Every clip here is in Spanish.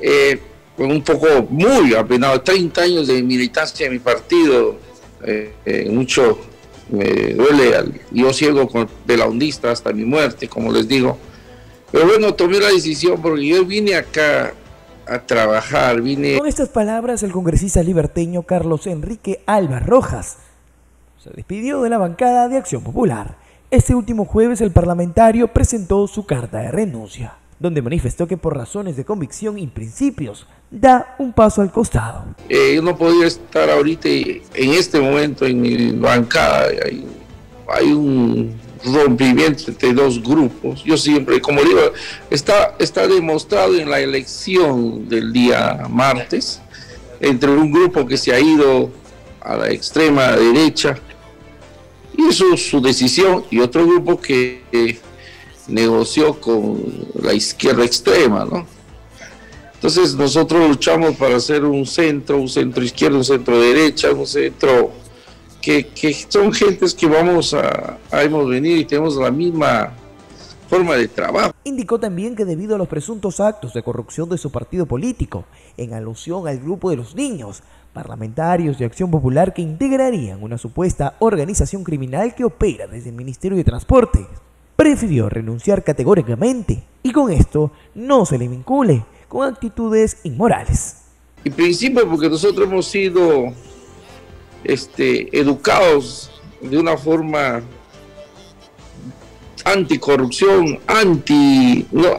eh, un poco muy apenado, 30 años de militancia en mi partido, eh, eh, mucho me duele, al, yo ciego de la ondista hasta mi muerte, como les digo. Pero bueno, tomé la decisión porque yo vine acá a trabajar, vine... Con estas palabras, el congresista liberteño Carlos Enrique Alba Rojas se despidió de la bancada de Acción Popular. Este último jueves el parlamentario presentó su carta de renuncia, donde manifestó que por razones de convicción y principios da un paso al costado. Eh, yo no podía estar ahorita en este momento en mi bancada, hay, hay un rompimiento entre dos grupos. Yo siempre, como digo, está, está demostrado en la elección del día martes entre un grupo que se ha ido a la extrema derecha y es su decisión y otro grupo que eh, negoció con la izquierda extrema, ¿no? Entonces nosotros luchamos para hacer un centro, un centro izquierdo, un centro derecha, un centro que, que son gentes que vamos a, a hemos venido y tenemos la misma forma de trabajo. Indicó también que debido a los presuntos actos de corrupción de su partido político, en alusión al grupo de los niños, parlamentarios de Acción Popular que integrarían una supuesta organización criminal que opera desde el Ministerio de Transporte, prefirió renunciar categóricamente y con esto no se le vincule con actitudes inmorales. En principio porque nosotros hemos sido este, educados de una forma anticorrupción, anti, no,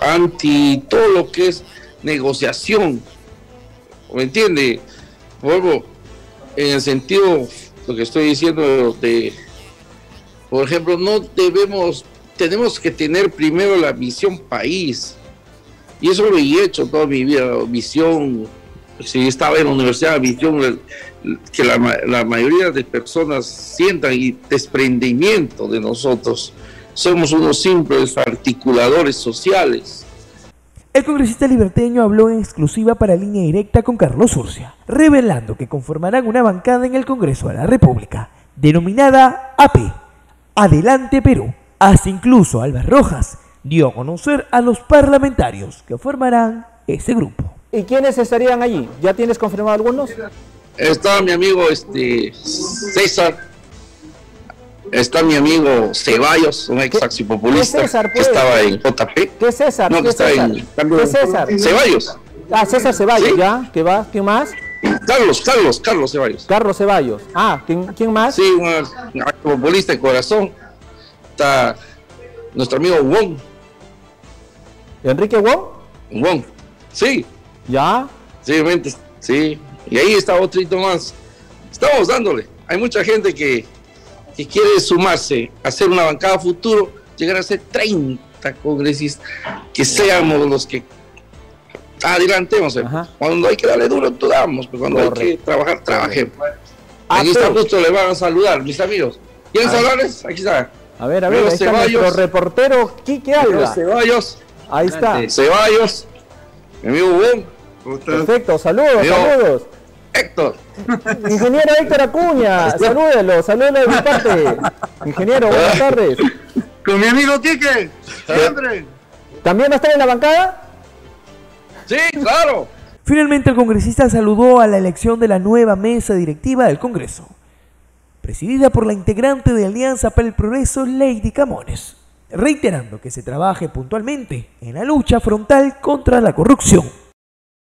anti todo lo que es negociación. ¿Me entiende? Vuelvo en el sentido, lo que estoy diciendo de, por ejemplo, no debemos, tenemos que tener primero la visión país. Y eso lo he hecho toda mi vida, visión, si estaba en la universidad, visión que la, mayoría de personas sientan y desprendimiento de nosotros. Somos unos simples articuladores sociales. El congresista liberteño habló en exclusiva para línea directa con Carlos Urcia, revelando que conformarán una bancada en el Congreso de la República, denominada AP, Adelante Perú. Hasta incluso Alba Rojas dio a conocer a los parlamentarios que formarán ese grupo. ¿Y quiénes estarían allí? ¿Ya tienes confirmado algunos? Está mi amigo este César, está mi amigo Ceballos, un ex populista César, que pues? estaba en JP. ¿Qué César? No, que ¿Qué está César? en ¿Qué César? Ceballos. Ah, César Ceballos, ¿Sí? ¿ya? ¿Qué va? ¿Quién más? Carlos, Carlos, Carlos Ceballos. Carlos Ceballos. Ah, ¿quién, quién más? Sí, un populista de corazón. Está nuestro amigo Wong. ¿Enrique Wong? Wong. Sí, ¿Ya? sí, obviamente, sí. Y ahí está otro más. Estamos dándole. Hay mucha gente que, que quiere sumarse, hacer una bancada futuro, llegar a ser 30 congresistas, que seamos los que adelantemos. Ajá. Cuando hay que darle duro, tú damos, pero cuando hay que trabajar, trabajemos. Ah, Aquí está justo, le van a saludar, mis amigos. ¿Quieren saludarles? Aquí está. A ver, a ver, ahí está Ceballos. nuestro reportero Quique Alba. Ceballos, Ahí está. Ceballos, mi amigo Wong, Perfecto, saludos, Amigo. saludos. Héctor. Ingeniero Héctor Acuña, salúdelo, salúdelo de mi parte. Ingeniero, buenas tardes. Con mi amigo Quique, siempre. ¿También va a estar en la bancada? Sí, claro. Finalmente el congresista saludó a la elección de la nueva mesa directiva del Congreso, presidida por la integrante de Alianza para el Progreso, Lady Camones, reiterando que se trabaje puntualmente en la lucha frontal contra la corrupción.